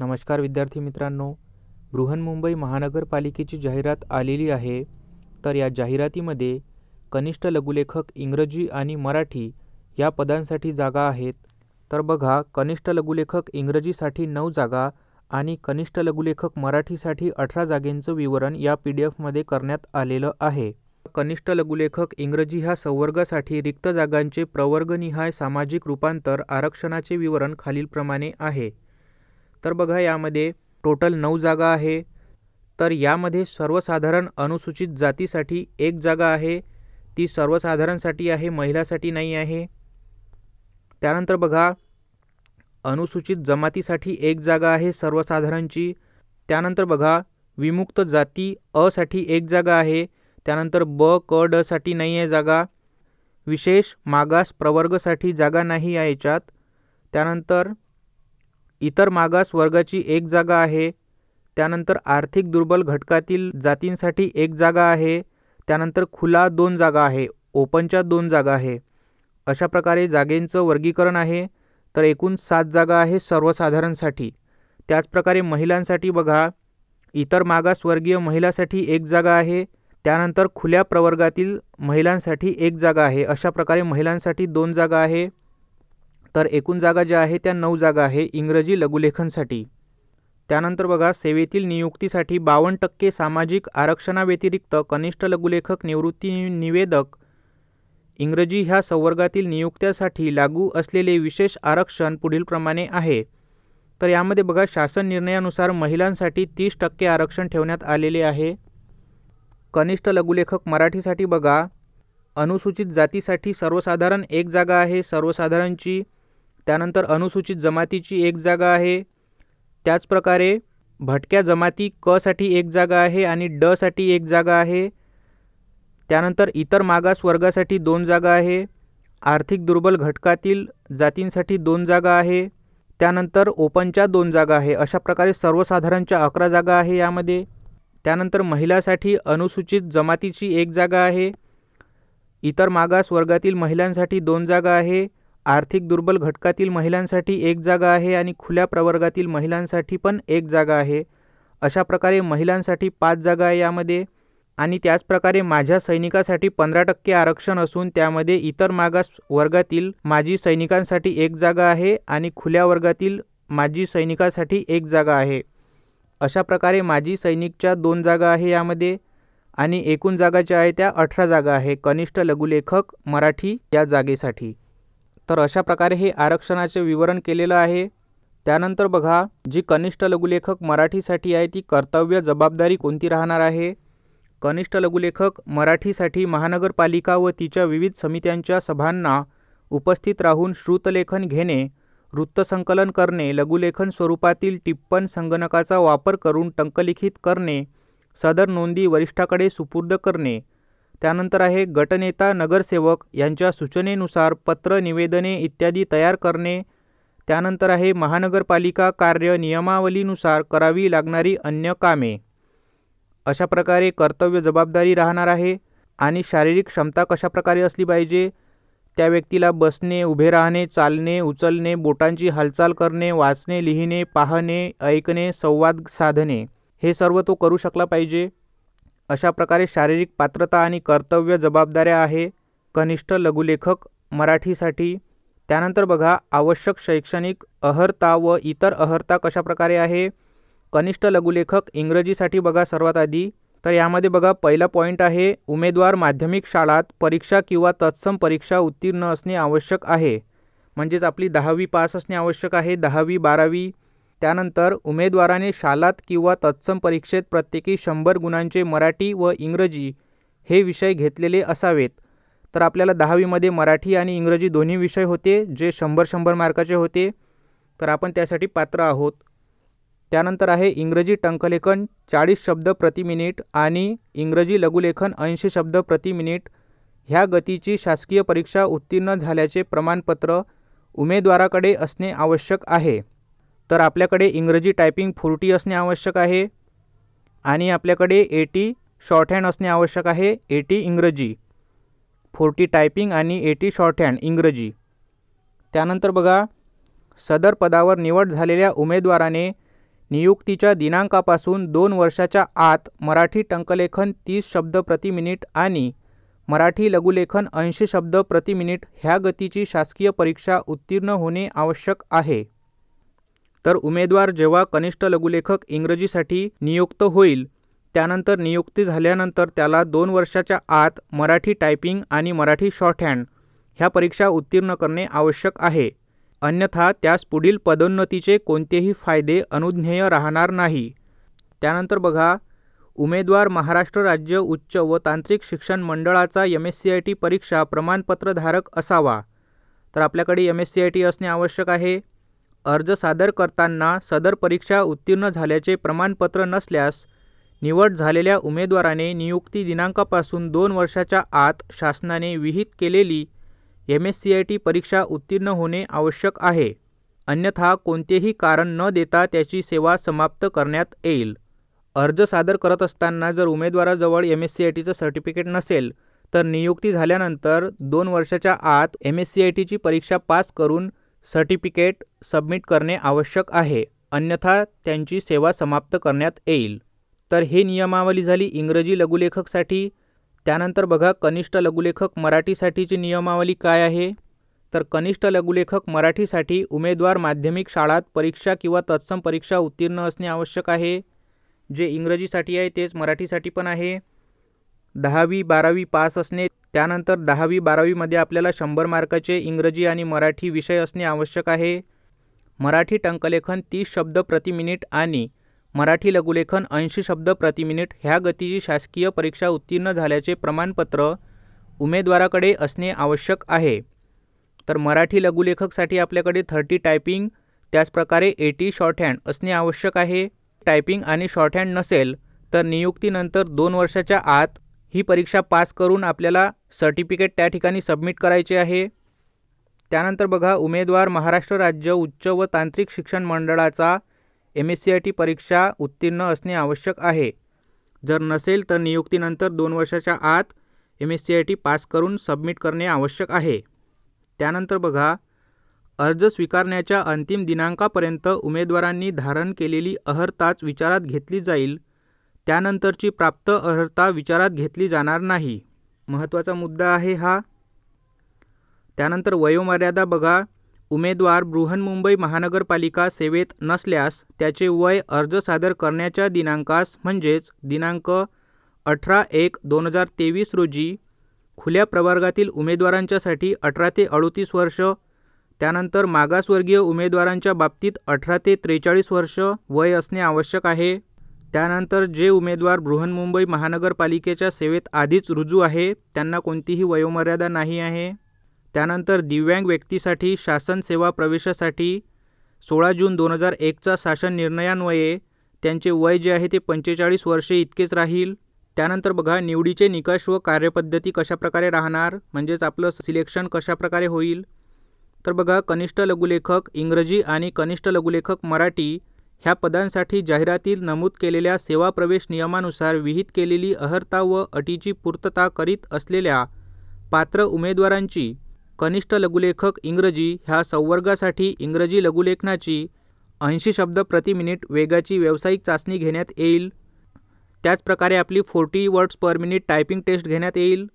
नमस्कार विद्यार्थी मित्रांनो बृहन्मुंबई महानगरपालिकेची जाहिरात आलेली आहे. तर या जाहिरातीमध्ये कनिष्ठ लघुलेखक इंग्रजी आणि मराठी या पदांसाठी जागा आहेत. तर बघा कनिष्ठ लघुलेखक इंग्रजीसाठी नऊ जागा आणि कनिष्ठ लघुलेखक मराठीसाठी अठरा जागेंचं विवरण या पी डी एफमध्ये करण्यात आलेलं आहे. कनिष्ठ लघुलेखक इंग्रजी ह्या संवर्गासाठी रिक्त जागांचे प्रवर्गनिहाय सामाजिक रूपांतर आरक्षणाचे विवरण खालीलप्रमाणे आहे. तर बघा यामध्ये टोटल नऊ जागा आहे. तर यामध्ये सर्वसाधारण अनुसूचित जातीसाठी एक जागा आहे. ती सर्वसाधारणसाठी आहे महिलासाठी नाही आहे. त्यानंतर बघा अनुसूचित जमातीसाठी एक जागा आहे सर्वसाधारणची. त्यानंतर बघा विमुक्त जाती असाठी एक जागा आहे. त्यानंतर ब क डसाठी नाही आहे जागा. विशेष मागास प्रवर्गसाठी जागा नाही आहे याच्यात. त्यानंतर इतर मागास वर्गाची एक जागा आहे. त्यानंतर आर्थिक दुर्बल घटकातील जातींसाठी एक जागा आहे. त्यानंतर खुला दोन जागा आहे ओपनच्या दोन जागा आहे. अशा प्रकारे जागेंचं वर्गीकरण आहे. तर एकूण सात जागा आहे सर्वसाधारणसाठी. त्याचप्रकारे महिलांसाठी बघा इतर मागासवर्गीय महिलासाठी एक जागा आहे. त्यानंतर खुल्या प्रवर्गातील महिलांसाठी एक जागा आहे. अशा प्रकारे महिलांसाठी दोन जागा आहे. तर एकूण जागा ज्या आहे त्या नऊ जागा आहे इंग्रजी लघुलेखनसाठी. त्यानंतर बघा सेवेतील नियुक्तीसाठी बावन्न टक्के सामाजिक आरक्षणाव्यतिरिक्त कनिष्ठ लघुलेखक निवृत्ती निवेदक. इंग्रजी ह्या संवर्गातील नियुक्त्यासाठी लागू असलेले विशेष आरक्षण पुढीलप्रमाणे आहे. तर यामध्ये बघा शासन निर्णयानुसार महिलांसाठी तीस टक्के आरक्षण ठेवण्यात आलेले आहे. कनिष्ठ लघुलेखक मराठीसाठी बघा अनुसूचित जातीसाठी सर्वसाधारण एक जागा आहे. सर्वसाधारणची त्यानंतर अनुसूचित जमातीची एक जागा आहे. त्याचप्रकारे भटक्या जमाती क साठी एक जागा आहे आणि ड साठी एक जागा आहे. त्यानंतर इतर मागास वर्गासाठी दोन जागा आहे. आर्थिक दुर्बल घटकातील जातींसाठी दोन जागा आहे. त्यानंतर ओपनच्या दोन जागा आहे. अशा प्रकारे सर्वसाधारणच्या अकरा जागा आहे यामध्ये. त्यानंतर महिलासाठी अनुसूचित जमातीची एक जागा आहे. इतर मागास वर्गातील महिलांसाठी दोन जागा आहे. आर्थिक दुर्बल घटकातील महिलांसाठी एक जागा आहे आणि खुल्या प्रवर्गातील महिलांसाठी पण एक जागा आहे. अशा प्रकारे महिलांसाठी पाच जागा आहे यामध्ये आणि त्याचप्रकारे माझ्या सैनिकासाठी पंधरा टक्के आरक्षण असून त्यामध्ये इतर मागास वर्गातील माजी सैनिकांसाठी एक जागा आहे आणि खुल्या वर्गातील माजी सैनिकासाठी एक जागा आहे. अशा प्रकारे माजी सैनिकच्या दोन जागा आहे यामध्ये आणि एकूण जागा ज्या आहे त्या अठरा जागा आहे. कनिष्ठ लघुलेखक मराठी या जागेसाठी. तर अशा प्रकारे हे आरक्षणाचे विवरण केलेलं आहे. त्यानंतर बघा जी कनिष्ठ लघुलेखक मराठीसाठी आहे ती कर्तव्य जबाबदारी कोणती राहणार आहे? कनिष्ठ लघुलेखक मराठीसाठी महानगरपालिका व तिच्या विविध समित्यांच्या सभांना उपस्थित राहून श्रुतलेखन घेणे वृत्तसंकलन करणे लघुलेखन स्वरूपातील टिप्पण संगणकाचा वापर करून टंकलिखित करणे सदर नोंदी वरिष्ठाकडे सुपूर्द करणे त्यानंतर आहे गटनेता नगरसेवक यांच्या सूचनेनुसार पत्र निवेदने इत्यादी तयार करणे. त्यानंतर आहे महानगरपालिका कार्य नियमावलीनुसार करावी लागणारी अन्य कामे. अशा प्रकारे कर्तव्य जबाबदारी राहणार आहे आणि शारीरिक क्षमता कशा प्रकारे असली पाहिजे? त्या व्यक्तीला बसणे उभे राहणे चालणे उचलणे बोटांची हालचाल करणे वाचणे लिहिणे पाहणे ऐकणे संवाद साधणे हे सर्व तो करू शकला पाहिजे. अशा प्रकारे शारीरिक पात्रता आणि कर्तव्य जबाबदाऱ्या आहे. कनिष्ठ लघुलेखक मराठीसाठी. त्यानंतर बघा आवश्यक शैक्षणिक अहर्ता व इतर अहर्ता कशा प्रकारे आहे? कनिष्ठ लघुलेखक इंग्रजीसाठी बघा सर्वात आधी. तर यामध्ये बघा पहिला पॉईंट आहे उमेदवार माध्यमिक शाळात परीक्षा किंवा तत्सम परीक्षा उत्तीर्ण असणे आवश्यक आहे. म्हणजेच आपली दहावी पास असणे आवश्यक आहे. दहावी बारावी त्यानंतर उमेदवाराने शालात किंवा तत्सम परीक्षेत प्रत्येकी शंभर गुणांचे मराठी व इंग्रजी हे विषय घेतलेले असावेत. तर आपल्याला दहावीमध्ये मराठी आणि इंग्रजी दोन्ही विषय होते जे शंभर शंभर मार्काचे होते. तर आपण त्यासाठी पात्र आहोत. त्यानंतर आहे इंग्रजी टंकलेखन चाळीस शब्द प्रति मिनिट आणि इंग्रजी लघुलेखन ऐंशी शब्द प्रति मिनिट. ह्या गतीची शासकीय परीक्षा उत्तीर्ण झाल्याचे प्रमाणपत्र उमेदवाराकडे असणे आवश्यक आहे. तर आपल्याकडे इंग्रजी टायपिंग फोर्टी असणे आवश्यक आहे आणि आपल्याकडे एटी शॉर्टहँड असणे आवश्यक आहे. एटी इंग्रजी. फोर्टी टायपिंग आणि एटी शॉर्टहँड इंग्रजी. त्यानंतर बघा सदर पदावर निवड झालेल्या उमेदवाराने नियुक्तीच्या दिनांकापासून दोन वर्षाच्या आत मराठी टंकलेखन तीस शब्द प्रति मिनिट आणि मराठी लघुलेखन ऐंशी शब्द प्रति मिनिट ह्या गतीची शासकीय परीक्षा उत्तीर्ण होणे आवश्यक आहे. तर उमेदवार जेव्हा कनिष्ठ लघुलेखक इंग्रजीसाठी नियुक्त होईल त्यानंतर नियुक्ती झाल्यानंतर त्याला दोन वर्षाच्या आत मराठी टायपिंग आणि मराठी शॉर्टहँड ह्या परीक्षा उत्तीर्ण करणे आवश्यक आहे. अन्यथा त्यास पुढील पदोन्नतीचे कोणतेही फायदे अनुज्ञेय राहणार नाही. त्यानंतर बघा उमेदवार महाराष्ट्र राज्य उच्च व तांत्रिक शिक्षण मंडळाचा M S C I T परीक्षा प्रमाणपत्रधारक असावा. तर आपल्याकडे M S C I T असणे आवश्यक आहे. अर्ज सादर करताना सदर परीक्षा उत्तीर्ण झाल्याचे प्रमाणपत्र नसल्यास निवड झालेल्या उमेदवाराने नियुक्ती दिनांकापासून दोन वर्षाच्या आत शासनाने विहित केलेली M S C I T परीक्षा उत्तीर्ण होणे आवश्यक आहे. अन्यथा कोणतेही कारण न देता त्याची सेवा समाप्त करण्यात येईल. अर्ज सादर करत असताना जर उमेदवाराजवळ एम एस सी आय टीचं सर्टिफिकेट नसेल तर नियुक्ती झाल्यानंतर दोन वर्षाच्या आत एम एस सी आय टीची परीक्षा पास करून सर्टिफिकेट सबमिट करणे आवश्यक आहे अन्यथा त्यांची सेवा समाप्त करण्यात येईल. तर हे नियमावली झाली इंग्रजी लघुलेखकसाठी? त्यानंतर बघा कनिष्ठ लघुलेखक मराठीसाठीची नियमावली काय आहे? तर कनिष्ठ लघुलेखक मराठीसाठी उमेदवार माध्यमिक शाळात परीक्षा किंवा तत्सम परीक्षा उत्तीर्ण असणे आवश्यक आहे. जे इंग्रजीसाठी आहे तेच मराठीसाठी पण आहे. दहावी बारावी पास असणे त्यानंतर दहावी बारावीमध्ये आपल्याला शंभर मार्काचे इंग्रजी आणि मराठी विषय असणे आवश्यक आहे. मराठी टंकलेखन तीस शब्द प्रति मिनिट आणि मराठी लघुलेखन ऐंशी शब्द प्रति मिनिट ह्या गतीची शासकीय परीक्षा उत्तीर्ण झाल्याचे प्रमाणपत्र उमेदवाराकडे असणे आवश्यक आहे. तर मराठी लघुलेखकसाठी आपल्याकडे थर्टी टायपिंग त्याचप्रकारे एटी शॉर्टहँड असणे आवश्यक आहे. टायपिंग आणि शॉर्टहँड नसेल तर नियुक्तीनंतर दोन वर्षाच्या आत ही परीक्षा पास करून आपल्याला सर्टिफिकेट त्या ठिकाणी सबमिट करायचे आहे. त्यानंतर बघा उमेदवार महाराष्ट्र राज्य उच्च व तांत्रिक शिक्षण मंडळाचा M S C I T परीक्षा उत्तीर्ण असणे आवश्यक आहे. जर नसेल तर नियुक्तीनंतर दोन वर्षाच्या आत M S C I T pass करून सबमिट करणे आवश्यक आहे. त्यानंतर बघा अर्ज स्वीकारण्याच्या अंतिम दिनांकापर्यंत उमेदवारांनी धारण केलेली अहर्ताच विचारात घेतली जाईल. त्यानंतरची प्राप्त अर्हता विचारात घेतली जाणार नाही. महत्त्वाचा मुद्दा आहे हा. त्यानंतर वयोमर्यादा बघा. उमेदवार बृहन्मुंबई महानगरपालिका सेवेत नसल्यास त्याचे वय अर्ज सादर करण्याच्या दिनांकास म्हणजेच दिनांक अठरा एक दोन हजार तेवीस रोजी खुल्या प्रवर्गातील उमेदवारांच्यासाठी अठरा ते अडोतीस वर्ष त्यानंतर मागासवर्गीय उमेदवारांच्या बाबतीत अठरा ते त्रेचाळीस वर्ष वय असणे आवश्यक आहे. त्यानंतर जे उमेदवार बृहन्मुंबई महानगरपालिकेच्या सेवेत आधीच रुजू आहे त्यांना कोणतीही वयोमर्यादा नाही आहे. त्यानंतर दिव्यांग व्यक्तीसाठी शासन सेवा प्रवेशासाठी सोळा जून दोन हजार एकचा शासन निर्णयान्वये त्यांचे वय जे आहे ते पंचेचाळीस वर्षे इतकेच राहील. त्यानंतर बघा निवडीचे निकष व कार्यपद्धती कशाप्रकारे राहणार म्हणजेच आपलं सिलेक्शन कशाप्रकारे होईल? तर बघा कनिष्ठ लघुलेखक इंग्रजी आणि कनिष्ठ लघुलेखक मराठी ह्या पदांसाठी जाहिरातीत नमूद केलेल्या सेवा प्रवेश नियमानुसार विहित केलेली अहर्ता व अटीची पूर्तता करीत असलेल्या पात्र उमेदवारांची कनिष्ठ लघुलेखक इंग्रजी ह्या संवर्गासाठी इंग्रजी लघुलेखनाची ऐंशी शब्द प्रति मिनिट वेगाची व्यावसायिक चाचणी घेण्यात येईल. त्याचप्रकारे आपली forty words per minute typing test घेण्यात येईल.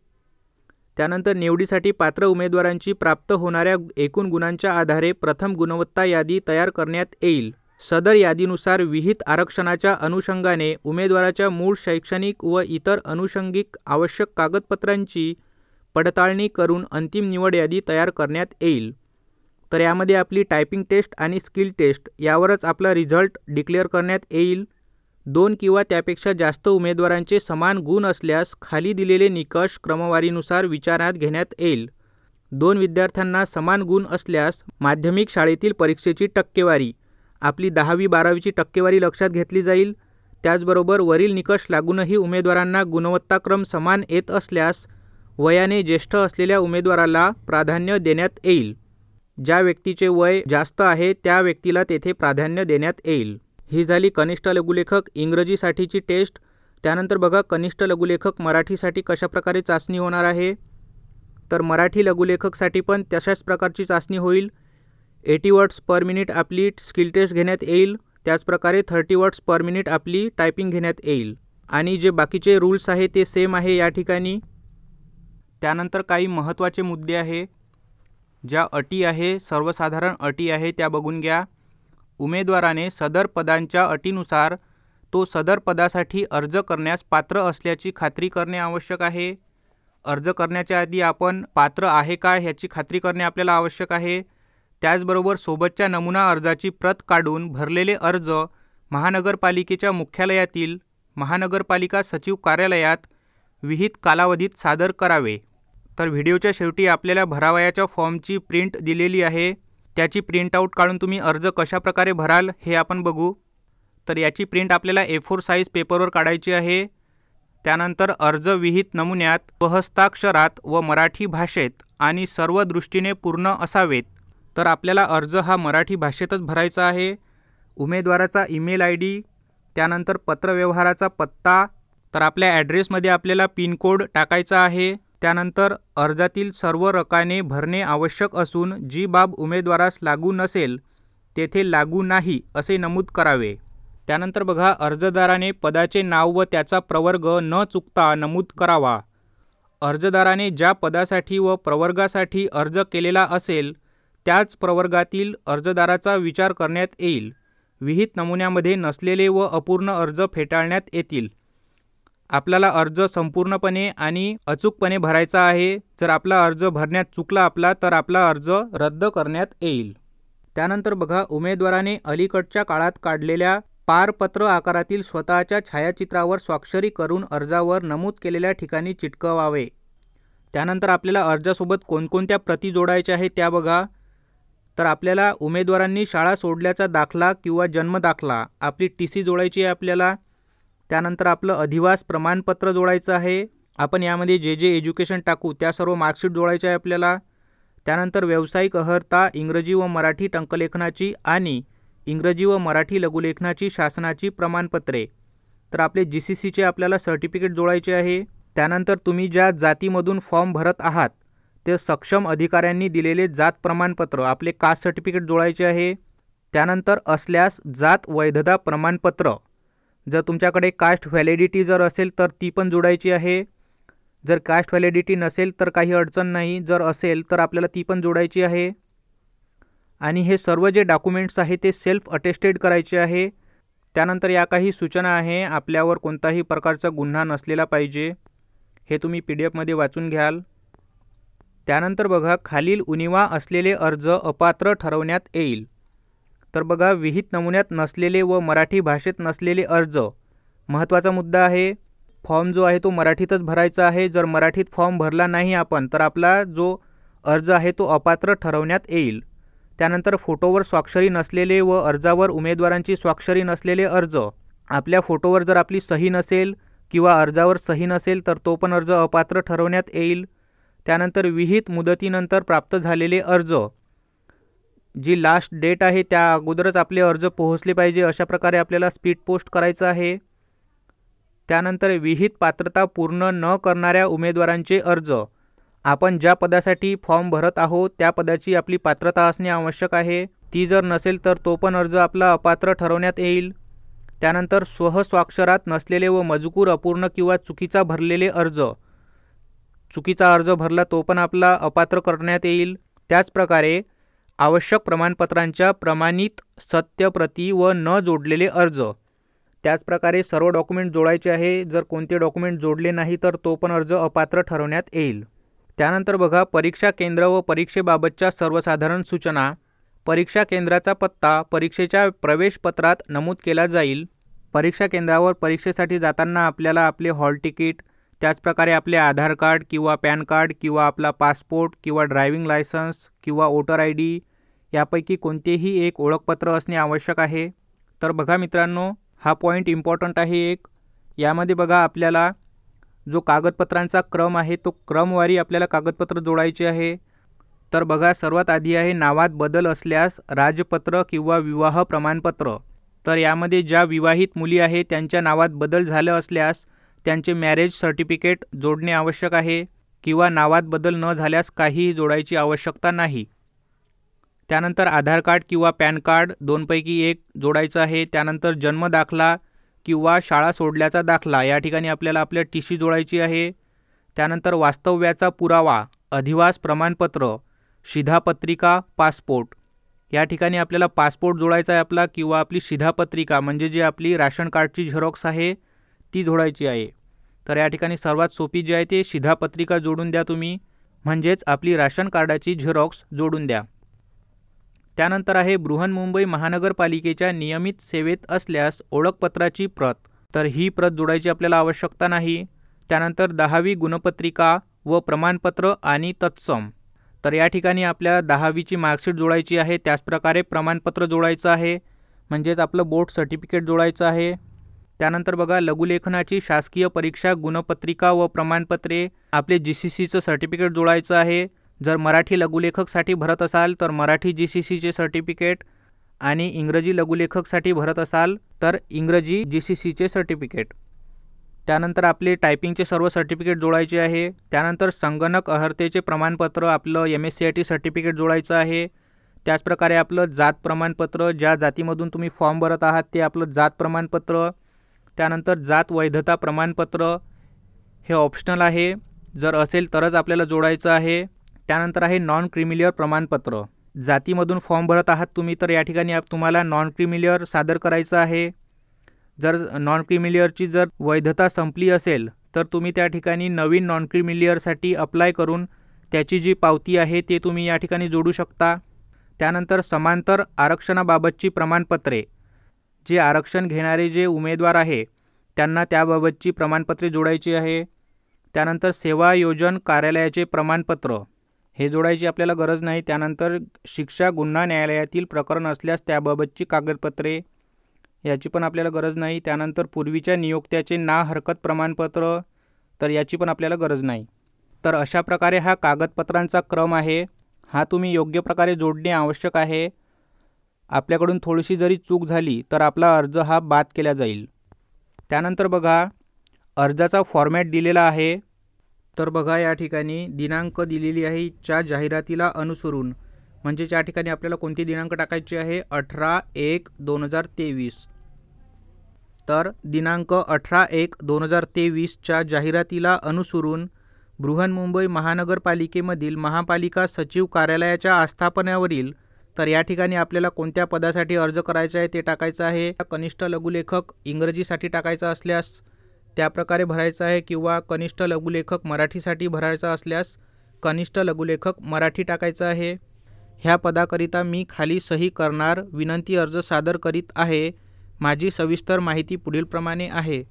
त्यानंतर निवडीसाठी पात्र उमेदवारांची प्राप्त होणाऱ्या एकूण गुणांच्या आधारे प्रथम गुणवत्ता यादी तयार करण्यात येईल. सदर यादीनुसार विहित आरक्षणाच्या अनुषंगाने उमेदवाराच्या मूळ शैक्षणिक व इतर अनुषंगिक आवश्यक कागदपत्रांची पडताळणी करून अंतिम निवड यादी तयार करण्यात येईल. तर यामध्ये आपली टायपिंग टेस्ट आणि स्किल टेस्ट यावरच आपला रिझल्ट डिक्लेअर करण्यात येईल. दोन किंवा त्यापेक्षा जास्त उमेदवारांचे समान गुण असल्यास खाली दिलेले निकष क्रमवारीनुसार विचारात घेण्यात येईल. दोन विद्यार्थ्यांना समान गुण असल्यास माध्यमिक शाळेतील परीक्षेची टक्केवारी आपली दहावी बारावीची टक्केवारी लक्षात घेतली जाईल. त्याचबरोबर वरील निकष लागूनही उमेदवारांना गुणवत्ताक्रम समान येत असल्यास वयाने ज्येष्ठ असलेल्या उमेदवाराला प्राधान्य देण्यात येईल. ज्या व्यक्तीचे वय जास्त आहे त्या व्यक्तीला तेथे प्राधान्य देण्यात येईल. ही झाली कनिष्ठ लघुलेखक इंग्रजीसाठीची टेस्ट. त्यानंतर बघा कनिष्ठ लघुलेखक मराठीसाठी कशाप्रकारे चाचणी होणार आहे? तर मराठी लघुलेखकसाठी पण तशाच प्रकारची चाचणी होईल. एटी वर्ड्स पर मिनिट आपली स्किल टेस्ट घेण्यात येईल त्याचप्रकारे थर्टी वर्ड्स पर मिनिट आपली टायपिंग घेण्यात येईल. आणि जे बाकीचे रूल्स आहे ते सेम आहे या ठिकाणी. त्यानंतर काही महत्त्वाचे मुद्दे आहे. ज्या अटी आहे सर्वसाधारण अटी आहे त्या बघून घ्या. उमेदवाराने सदर पदांच्या अटीनुसार तो सदर पदासाठी अर्ज करण्यास पात्र असल्याची खात्री करणे आवश्यक आहे. अर्ज करण्याच्या आधी आपण पात्र आहे का ह्याची खात्री करणे आपल्याला आवश्यक आहे. त्याचबरोबर सोबतच्या नमुना अर्जाची प्रत काढून भरलेले अर्ज महानगरपालिकेच्या मुख्यालयातील महानगरपालिका सचिव कार्यालयात विहित कालावधीत सादर करावे. तर व्हिडिओच्या शेवटी आपल्याला भरावयाच्या फॉर्मची प्रिंट दिलेली आहे. त्याची प्रिंटआउट काढून तुम्ही अर्ज कशाप्रकारे भराल हे आपण बघू. तर याची प्रिंट आपल्याला ए फोर साईज पेपरवर काढायची आहे. त्यानंतर अर्ज विहित नमुन्यात स्वहस्ताक्षरात व मराठी भाषेत आणि सर्व दृष्टीने पूर्ण असावेत. तर आपल्याला अर्ज हा मराठी भाषेतच भरायचा आहे. उमेदवाराचा ईमेल आय डी त्यानंतर पत्रव्यवहाराचा पत्ता तर आपल्या ॲड्रेसमध्ये आपल्याला पिनकोड टाकायचा आहे. त्यानंतर अर्जातील सर्व रकाने भरणे आवश्यक असून जी बाब उमेदवारास लागू नसेल तेथे लागू नाही असे नमूद करावे. त्यानंतर बघा अर्जदाराने पदाचे नाव व त्याचा प्रवर्ग न चुकता नमूद करावा. अर्जदाराने ज्या पदासाठी व प्रवर्गासाठी अर्ज केलेला असेल त्याच प्रवर्गातील अर्जदाराचा विचार करण्यात येईल. विहित नमुन्यामध्ये नसलेले व अपूर्ण अर्ज फेटाळण्यात येतील. आपल्याला अर्ज संपूर्णपणे आणि अचूकपणे भरायचा आहे. जर आपला अर्ज भरण्यात चुकला आपला तर आपला अर्ज रद्द करण्यात येईल. त्यानंतर बघा उमेदवाराने अलीकडच्या काळात काढलेल्या पारपत्र आकारातील स्वतःच्या छायाचित्रावर स्वाक्षरी करून अर्जावर नमूद केलेल्या ठिकाणी चिटकवावे. त्यानंतर आपल्याला अर्जासोबत कोणकोणत्या प्रती जोडायच्या आहेत त्या बघा. तर आपल्याला उमेदवारांनी शाळा सोडल्याचा दाखला किंवा जन्मदाखला आपली टी सी जोडायची आहे आपल्याला. त्यानंतर आपलं अधिवास प्रमाणपत्र जोडायचं आहे. आपण यामध्ये जे जे एज्युकेशन टाकू त्या सर्व मार्कशीट जोडायचे आहे आपल्याला. त्यानंतर व्यावसायिक अहर्ता इंग्रजी व मराठी टंकलेखनाची आणि इंग्रजी व मराठी लघुलेखनाची शासनाची प्रमाणपत्रे. तर आपले जी सी सीचे आपल्याला सर्टिफिकेट जोडायचे आहे. त्यानंतर तुम्ही ज्या जातीमधून फॉर्म भरत आहात ते सक्षम अधिकाऱ्यांनी दिलेले जात प्रमाणपत्र आपले कास्ट सर्टिफिकेट जोडायचे आहे. त्यानंतर असल्यास जात वैधता प्रमाणपत्र. जर तुमच्याकडे कास्ट व्हॅलिडिटी जर असेल तर ती पण जोडायची आहे. जर कास्ट व्हॅलिडिटी नसेल तर काही अडचण नाही. जर असेल तर आपल्याला ती पण जोडायची आहे. आणि हे सर्व जे डॉक्युमेंट्स आहे ते सेल्फ अटेस्टेड करायचे आहे. त्यानंतर या काही सूचना आहे. आपल्यावर कोणताही प्रकारचा गुन्हा नसलेला पाहिजे. हे तुम्ही पी डी एफमध्ये वाचून घ्याल. त्यानंतर बघा खालील उणिवा असलेले अर्ज अपात्र ठरवण्यात येईल. तर बघा विहित नमुन्यात नसलेले व मराठी भाषेत नसलेले अर्ज. महत्त्वाचा मुद्दा आहे फॉर्म जो आहे तो मराठीतच भरायचा आहे. जर मराठीत फॉर्म भरला नाही आपण तर आपला जो अर्ज आहे तो अपात्र ठरवण्यात येईल. त्यानंतर फोटोवर स्वाक्षरी नसलेले व अर्जावर उमेदवारांची स्वाक्षरी नसलेले अर्ज. आपल्या फोटोवर जर आपली सही नसेल किंवा अर्जावर सही नसेल तर तो पण अर्ज अपात्र ठरवण्यात येईल. त्यानंतर विहित मुदतीनंतर प्राप्त झालेले अर्ज. जी लास्ट डेट आहे त्या अगोदरच आपले अर्ज पोहोचले पाहिजे अशा प्रकारे आपल्याला स्पीड पोस्ट करायचं आहे. त्यानंतर विहित पात्रता पूर्ण न करणाऱ्या उमेदवारांचे अर्ज. आपण ज्या पदासाठी फॉर्म भरत आहोत त्या पदाची आपली पात्रता असणे आवश्यक आहे. ती जर नसेल तर तो पण अर्ज आपला अपात्र ठरवण्यात येईल. त्यानंतर स्वहस्वाक्षरात नसलेले व मजकूर अपूर्ण किंवा चुकीचा भरलेले अर्ज. चुकीचा अर्ज भरला तो पण आपला अपात्र करण्यात येईल. त्याचप्रकारे आवश्यक प्रमाणपत्रांच्या प्रमाणित सत्यप्रती व न जोडलेले अर्ज. त्याचप्रकारे सर्व डॉक्युमेंट जोडायचे आहे. जर कोणते डॉक्युमेंट जोडले नाही तर तो पण अर्ज अपात्र ठरवण्यात येईल. त्यानंतर बघा परीक्षा केंद्र व परीक्षेबाबतच्या सर्वसाधारण सूचना. परीक्षा केंद्राचा पत्ता परीक्षेच्या प्रवेशपत्रात नमूद केला जाईल. परीक्षा केंद्रावर परीक्षेसाठी जाताना आपल्याला आपले हॉल तिकीट त्याचप्रकारे आपले आधार कार्ड किंवा पॅन कार्ड किंवा आपला पासपोर्ट किंवा ड्रायव्हिंग लायसन्स किंवा वोटर आय डी यापैकी कोणतेही एक ओळखपत्र असणे आवश्यक आहे. तर बघा मित्रांनो हा पॉईंट इम्पॉर्टंट आहे एक. यामध्ये बघा आपल्याला जो कागदपत्रांचा क्रम आहे तो क्रमवारी आपल्याला कागदपत्र जोडायचे आहे. तर बघा सर्वात आधी आहे नावात बदल असल्यास राजपत्र किंवा विवाह प्रमाणपत्र. तर यामध्ये ज्या विवाहित मुली आहे त्यांच्या नावात बदल झालं असल्यास त्यांचे मॅरेज सर्टिफिकेट जोडणे आवश्यक आहे किंवा नावात बदल न झाल्यास काहीही जोडायची आवश्यकता नाही. त्यानंतर आधार कार्ड किंवा पॅन कार्ड दोनपैकी एक जोडायचं आहे. त्यानंतर जन्म दाखला किंवा शाळा सोडल्याचा दाखला या ठिकाणी आपल्याला आपल्या टी सी जोडायची आहे. त्यानंतर वास्तव्याचा पुरावा अधिवास प्रमाणपत्र शिधापत्रिका पासपोर्ट. या ठिकाणी आपल्याला पासपोर्ट जोडायचा आहे आपला किंवा आपली शिधापत्रिका म्हणजे जी आपली राशन कार्डची झेरॉक्स आहे. ती जोडायची आहे. तर या ठिकाणी सर्वात सोपी जी आहे ते शिधापत्रिका जोडून द्या तुम्ही. म्हणजेच आपली राशन कार्डाची झेरॉक्स जोडून द्या. त्यानंतर आहे बृहन्मुंबई महानगरपालिकेच्या नियमित सेवेत असल्यास ओळखपत्राची प्रत. तर ही प्रत जोडायची आपल्याला आवश्यकता नाही. त्यानंतर दहावी गुणपत्रिका व प्रमाणपत्र आणि तत्सम. तर या ठिकाणी आपल्याला दहावीची मार्कशीट जोडायची आहे. त्याचप्रकारे प्रमाणपत्र जोडायचं आहे. म्हणजेच आपलं बोर्ड सर्टिफिकेट जोडायचं आहे. त्यानंतर बघा लघुलेखनाची शासकीय परीक्षा गुणपत्रिका व प्रमाणपत्रे. आपले जी सी सीचं सर्टिफिकेट जोडायचं आहे. जर मराठी लघुलेखकसाठी भरत असाल तर मराठी जी सी सीचे सर्टिफिकेट आणि इंग्रजी लघुलेखकसाठी भरत असाल तर इंग्रजी जी सी सीचे सर्टिफिकेट त्यानंतर आपले टायपिंगचे सर्व सर्टिफिकेट जोडायचे आहे. त्यानंतर संगणक अर्हतेचे प्रमाणपत्र आपलं M S C I T certificate जोडायचं आहे. त्याचप्रकारे आपलं जात प्रमाणपत्र ज्या जातीमधून तुम्ही फॉर्म भरत आहात ते आपलं जात प्रमाणपत्र. त्यानंतर जात वैधता प्रमाणपत्र हे ऑप्शनल आहे. जर असेल तरच आपल्याला जोडायचं आहे. त्यानंतर आहे नॉन क्रिमिलियर प्रमाणपत्र. जातीमधून फॉर्म भरत आहात तुम्ही तर या ठिकाणी तुम्हाला नॉन क्रिमिलियर सादर करायचं आहे. जर नॉन क्रिमिलियरची जर वैधता संपली असेल तर तुम्ही त्या ठिकाणी नवीन नॉन क्रिमिलियरसाठी अप्लाय करून त्याची जी पावती आहे ते तुम्ही या ठिकाणी जोडू शकता. त्यानंतर समांतर आरक्षणाबाबतची प्रमाणपत्रे. जे आरक्षण घेणारे जे उमेदवार आहे त्यांना त्याबाबतची प्रमाणपत्रे जोडायची आहे. त्यानंतर सेवा योजन कार्यालयाचे प्रमाणपत्र. हे जोडायची आपल्याला गरज नाही. त्यानंतर शिक्षा गुन्हा न्यायालयातील प्रकरण असल्यास त्याबाबतची कागदपत्रे. याची पण आपल्याला गरज नाही. त्यानंतर पूर्वीच्या नियोक्त्याचे ना हरकत प्रमाणपत्र. तर याची पण आपल्याला गरज नाही. तर अशा प्रकारे हा कागदपत्रांचा क्रम आहे. हा तुम्ही योग्य प्रकारे जोडणे आवश्यक आहे. आपल्याकडून थोडीशी जरी चूक झाली तर आपला अर्ज हा बाद केला जाईल. त्यानंतर बघा अर्जाचा फॉर्मॅट दिलेला आहे. तर बघा या ठिकाणी दिनांक दिलेली आहे च्या जाहिरातीला अनुसरून. म्हणजे या ठिकाणी आपल्याला कोणती दिनांक टाकायची आहे? अठरा एक दोन हजार तेवीस. तर दिनांक अठरा एक दोन हजार तेवीसच्या जाहिरातीला अनुसरून बृहन्मुंबई महानगरपालिकेमधील महापालिका सचिव कार्यालयाच्या आस्थापनावरील तर या ठिकाणी आपल्याला कोणत्या पदासाठी अर्ज करायचा आहे ते टाकायचं आहे. कनिष्ठ लघुलेखक इंग्रजीसाठी टाकायचा असल्यास त्याप्रकारे भरायचं आहे किंवा कनिष्ठ लघुलेखक मराठीसाठी भरायचा असल्यास कनिष्ठ लघुलेखक मराठी टाकायचं आहे. ह्या पदाकरिता मी खाली सही करणार विनंती अर्ज सादर करीत आहे. माझी सविस्तर माहिती पुढीलप्रमाणे आहे.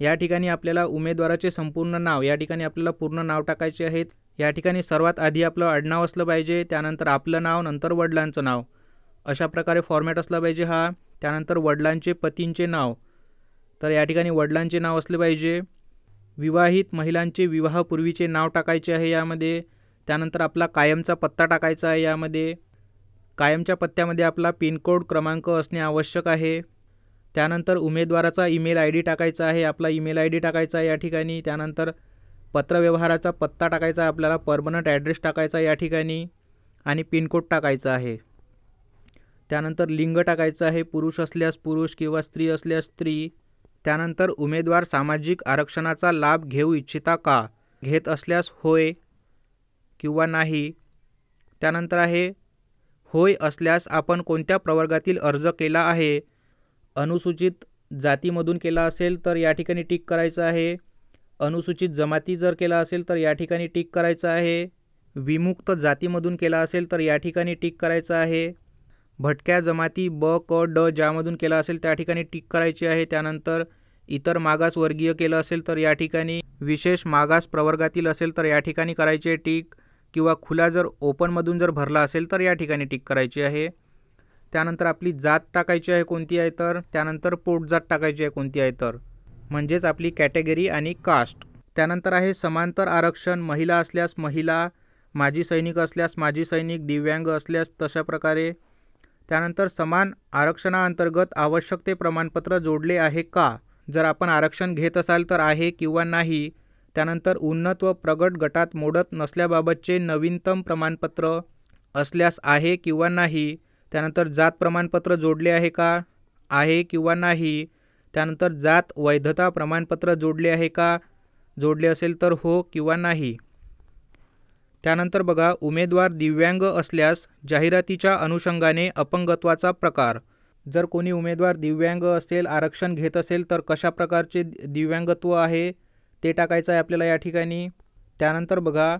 या ठिकाणी आपल्याला उमेदवाराचे संपूर्ण नाव या ठिकाणी आपल्याला पूर्ण नाव टाकायचे आहेत. या ठिकाणी सर्वात आधी आपलं आडनाव असलं पाहिजे त्यानंतर आपलं नाव नंतर वडिलांचं नाव. अशा प्रकारे फॉर्मॅट असला पाहिजे हा. त्यानंतर वडिलांचे पतींचे नाव. तर या ठिकाणी वडिलांचे नाव असले पाहिजे. विवाहित महिलांचे विवाहपूर्वीचे नाव टाकायचे आहे यामध्ये. त्यानंतर आपला कायमचा पत्ता टाकायचा आहे यामध्ये. कायमच्या पत्त्यामध्ये आपला पिनकोड क्रमांक असणे आवश्यक आहे. त्यानंतर उमेदवाराचा ईमेल आय डी टाकायचा आहे आपला ईमेल आय डी टाकायचा आहे या ठिकाणी. त्यानंतर पत्रव्यवहाराचा पत्ता टाकायचा आहे आपल्याला परमनंट ॲड्रेस टाकायचा या ठिकाणी आणि पिनकोड टाकायचा आहे. त्यानंतर लिंग टाकायचं आहे पुरुष असल्यास पुरुष किंवा स्त्री असल्यास स्त्री. त्यानंतर उमेदवार सामाजिक आरक्षणाचा लाभ घेऊ इच्छिता का? घेत असल्यास होय किंवा नाही. त्यानंतर आहे होय असल्यास आपण कोणत्या प्रवर्गातील अर्ज केला आहे? अनुसूचित जातीमधून केला असेल तर या ठिकाणी टिक करायचं आहे. अनुसूचित जमाती जर केला असेल तर या ठिकाणी टिक करायचं आहे. विमुक्त जातीमधून केला असेल तर या ठिकाणी टिक करायचं आहे. भटक्या जमाती ब क ड ज्यामधून केला असेल त्या ठिकाणी टिक करायची आहे. त्यानंतर इतर मागासवर्गीय केलं असेल तर या ठिकाणी विशेष मागास प्रवर्गातील असेल तर या ठिकाणी करायची आहे टिक किंवा खुला जर ओपनमधून जर भरला असेल तर या ठिकाणी टिक करायची आहे. त्यानंतर आपली जात टाकायची आहे कोणती आहे तर? त्यानंतर पोटजात टाकायची आहे कोणती आहे तर? म्हणजेच आपली कॅटेगरी आणि कास्ट. त्यानंतर आहे समांतर आरक्षण महिला असल्यास महिला माजी सैनिक असल्यास माजी सैनिक दिव्यांग असल्यास तशा प्रकारे. त्यानंतर समान आरक्षणाअंतर्गत आवश्यक ते प्रमाणपत्र जोडले आहे का? जर आपण आरक्षण घेत असाल तर आहे किंवा नाही? त्यानंतर उन्नत व प्रगट गटात मोडत नसल्याबाबतचे नवीनतम प्रमाणपत्र असल्यास आहे किंवा नाही? त्यानंतर जात प्रमाणपत्र जोडले आहे का? आहे किंवा नाही? त्यानंतर जात वैधता प्रमाणपत्र जोडले आहे का? जोडले असेल तर हो किंवा नाही? त्यानंतर बघा उमेदवार दिव्यांग असल्यास जाहिरातीच्या अनुषंगाने अपंगत्वाचा प्रकार. जर कोणी उमेदवार दिव्यांग असेल आरक्षण घेत असेल तर कशा प्रकारचे दिव्यांगत्व आहे? ते टाकायचं आहे आपल्याला या ठिकाणी. त्यानंतर बघा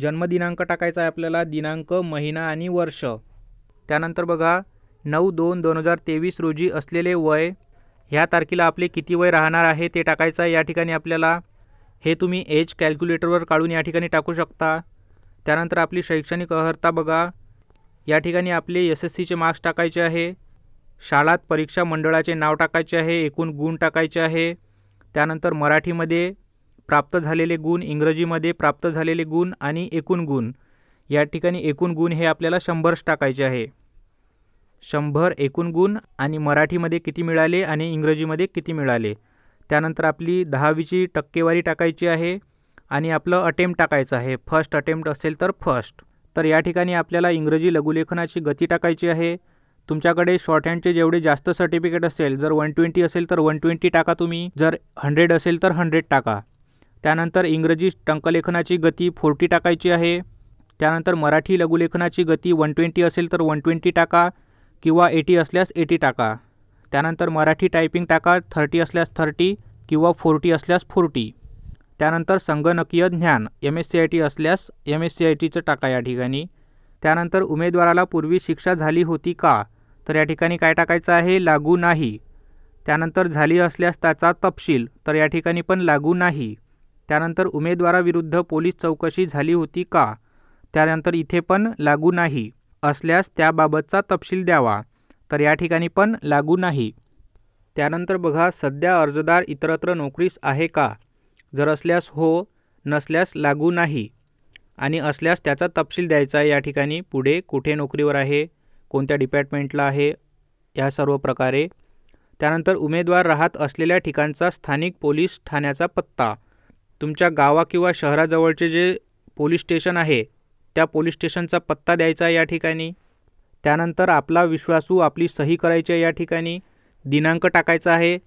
जन्मदिनांक टाकायचा आहे आपल्याला दिनांक महिना आणि वर्ष. त्यानंतर बघा नऊ दोन दोन हजार तेवीस रोजी असलेले वय ह्या तारखेला आपले किती वय राहणार आहे ते टाकायचं आहे या ठिकाणी आपल्याला. हे तुम्ही एज कॅल्क्युलेटरवर काढून या ठिकाणी टाकू शकता. त्यानंतर आपली शैक्षणिक अर्हता बघा. या ठिकाणी आपले एस एस सीचे मार्क्स टाकायचे आहे. शाळात परीक्षा मंडळाचे नाव टाकायचे आहे एकूण गुण टाकायचे आहे. त्यानंतर मराठीमध्ये प्राप्त झालेले गुण इंग्रजीमध्ये प्राप्त झालेले गुण आणि एकूण गुण. या ठिकाणी एकूण गुण हे आपल्याला शंभरच टाकायचे आहे. शंभर एकूण गुण आणि मराठीमध्ये किती मिळाले आणि इंग्रजीमध्ये किती मिळाले? त्यानंतर आपली दहावीची टक्केवारी टाकायची आहे आणि आपलं अटेम्प्ट टाकायचं आहे. फर्स्ट अटेम्प्ट असेल तर फर्स्ट तर या ठिकाणी आपल्याला इंग्रजी लघुलेखनाची गती टाकायची आहे. तुमच्याकडे शॉर्ट हँडचे जेवढे जास्त सर्टिफिकेट असेल जर वन ट्वेंटी असेल तर वन ट्वेंटी टाका तुम्ही. जर हंड्रेड असेल तर हंड्रेड टाका. त्यानंतर इंग्रजी टंकलेखनाची गती फोर्टी टाकायची आहे. त्यानंतर मराठी लघुलेखनाची गती वन ट्वेंटी असेल तर वन ट्वेंटी टाका किंवा एटी असल्यास एटी टाका. त्यानंतर मराठी टायपिंग टाका थर्टी असल्यास थर्टी किंवा फोर्टी असल्यास फोर्टी त्यानंतर संगणकीय ज्ञान M S C I T असल्यास एम एस सी आय टीचं टाका या ठिकाणी. त्यानंतर उमेदवाराला पूर्वी शिक्षा झाली होती का? तर या ठिकाणी काय टाकायचं आहे? लागू नाही. त्यानंतर झाली असल्यास त्याचा तपशील तर या ठिकाणी पण लागू नाही. त्यानंतर उमेदवाराविरुद्ध पोलीस चौकशी झाली होती का? त्यानंतर इथे पण लागू नाही. असल्यास त्याबाबतचा तपशील द्यावा. तर या ठिकाणी पण लागू नाही. त्यानंतर बघा सध्या अर्जदार इतरत्र नोकरीस आहे का? जर असल्यास हो नसल्यास लागू नाही. आणि असल्यास त्याचा तपशील द्यायचा आहे या ठिकाणी. पुढे कुठे नोकरीवर आहे? कोणत्या डिपार्टमेंटला आहे? या सर्व प्रकारे. त्यानंतर उमेदवार राहत असलेल्या ठिकाणचा स्थानिक पोलीस ठाण्याचा पत्ता. तुमच्या गावा किंवा शहराजवळचे जे पोलीस स्टेशन आहे त्या पोलीस स्टेशनचा पत्ता द्यायचा या ठिकाणी. त्यानंतर आपला विश्वासू आपली सही करायची आहे या ठिकाणी. दिनांक टाकायचा आहे.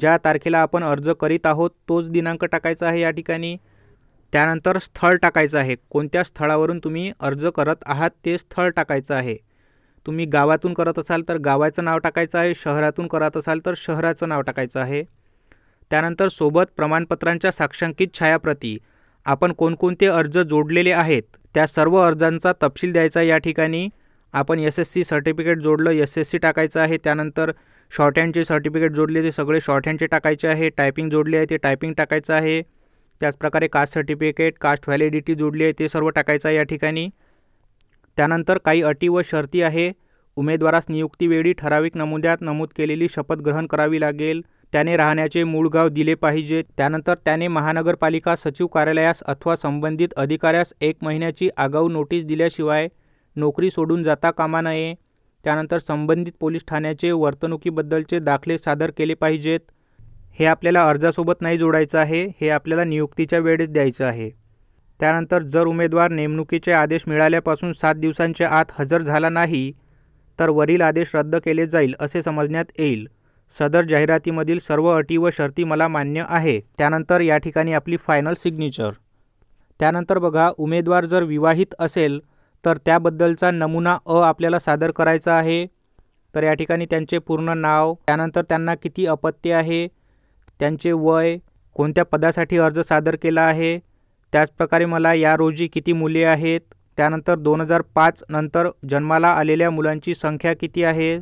ज्या तारखेला आपण अर्ज करीत आहोत तोच दिनांक टाकायचा आहे या ठिकाणी. त्यानंतर स्थळ टाकायचं आहे. कोणत्या स्थळावरून तुम्ही अर्ज करत आहात ते स्थळ टाकायचं आहे. तुम्ही गावातून करत असाल तर गावाचं नाव टाकायचं आहे. शहरातून करत असाल तर शहराचं नाव टाकायचं आहे. त्यानंतर सोबत प्रमाणपत्रांच्या साक्षांकित छायाप्रती. आपण कोणकोणते अर्ज जोडलेले आहेत त्या सर्व अर्जांचा तपशील द्यायचा या ठिकाणी. आपण एस एस सी सर्टिफिकेट जोडलं एस एस सी टाकायचं आहे त्यानंतर शॉर्ट हँडचे सर्टिफिकेट जोडले ते सगळे शॉर्ट हँडचे टाकायचे आहे टायपिंग जोडले आहे ते टायपिंग टाकायचं आहे. त्याचप्रकारे कास्ट सर्टिफिकेट कास्ट व्हॅलिडिटी जोडली आहे ते सर्व टाकायचं आहे या ठिकाणी. त्यानंतर काही अटी व शर्ती आहे. उमेदवारास नियुक्तीवेळी ठराविक नमुद्यात नमूद केलेली शपथ ग्रहण करावी लागेल. त्याने राहण्याचे मूळ गाव दिले पाहिजे. त्यानंतर त्याने महानगरपालिका सचिव कार्यालयास अथवा संबंधित अधिकाऱ्यास एक महिन्याची आगाऊ नोटीस दिल्याशिवाय नोकरी सोडून जाता कामा नये. त्यानंतर संबंधित पोलीस ठाण्याचे वर्तणुकीबद्दलचे दाखले सादर केले पाहिजेत. हे आपल्याला अर्जासोबत नाही जोडायचं आहे हे आपल्याला नियुक्तीच्या वेळेस द्यायचं आहे. त्यानंतर जर उमेदवार नेमणुकीचे आदेश मिळाल्यापासून सात दिवसांच्या आत हजर झाला नाही तर वरील आदेश रद्द केले जाईल असे समजण्यात येईल. सदर जाहिरातीमधील सर्व अटी व शर्ती मला मान्य आहे. त्यानंतर या ठिकाणी आपली फायनल सिग्नेचर त्यानंतर बघा उमेदवार जर विवाहित असेल तर त्याबद्दलचा नमुना अ आपल्याला सादर करायचा आहे. तर या ठिकाणी त्यांचे पूर्ण नाव त्यानंतर त्यांना किती अपत्य आहे त्यांचे वय कोणत्या पदासाठी अर्ज सादर केला आहे त्याचप्रकारे मला या रोजी किती मुले आहेत त्यानंतर दोन हजार पाच नंतर जन्माला आलेल्या मुलांची संख्या किती आहे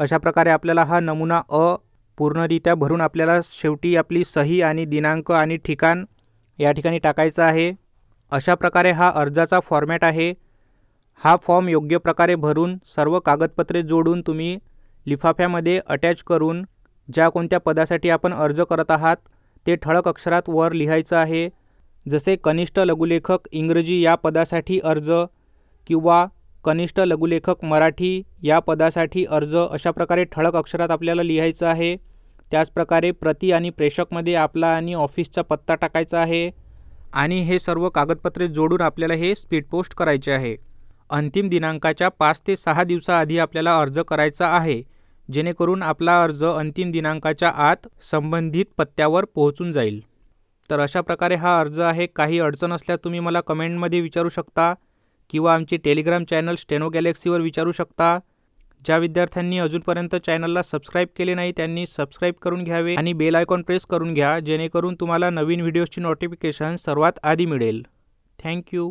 अशा प्रकारे आपल्याला हा नमुना अ पूर्णरित्या भरून आपल्याला शेवटी आपली सही आणि दिनांक आणि ठिकाण या ठिकाणी टाकायचं आहे. अशा प्रकारे हा अर्जाचा फॉर्मॅट आहे. हा फॉर्म योग्य प्रकारे भरून सर्व कागदपत्रे जोडून तुम्ही लिफाफ्यामध्ये अटॅच करून ज्या कोणत्या पदासाठी आपण अर्ज करत आहात ते ठळक अक्षरात वर लिहायचं आहे. जसे कनिष्ठ लघुलेखक इंग्रजी या पदासाठी अर्ज किंवा कनिष्ठ लघुलेखक मराठी या पदासाठी अर्ज अशा प्रकारे ठळक अक्षरात आपल्याला लिहायचं आहे. त्याचप्रकारे प्रति आणि प्रेषकमध्ये आपला आणि ऑफिसचा पत्ता टाकायचा आहे. आणि हे सर्व कागदपत्रे जोडून आपल्याला हे स्पीड पोस्ट करायचे आहे. अंतिम दिनांकाच्या पाच ते सहा दिवसाआधी आपल्याला अर्ज करायचा आहे. जेणेकरून आपला अर्ज अंतिम दिनांकाच्या आत संबंधित पत्त्यावर पोहोचून जाईल. तर अशा प्रकारे हा अर्ज आहे. काही अडचण असल्यास तुम्ही मला कमेंटमध्ये विचारू शकता. किंवा आमचे टेलिग्राम चॅनल स्टेनो गॅलेक्सीवर विचारू शकता. ज्या विद्यार्थ्यांनी अजूनपर्यंत चॅनलला सबस्क्राईब केले नाही त्यांनी सबस्क्राईब करून घ्यावे आणि बेल आयकॉन प्रेस करून घ्या जेणेकरून तुम्हाला नवीन व्हिडिओजची नोटिफिकेशन सर्वात आधी मिळेल. थँक्यू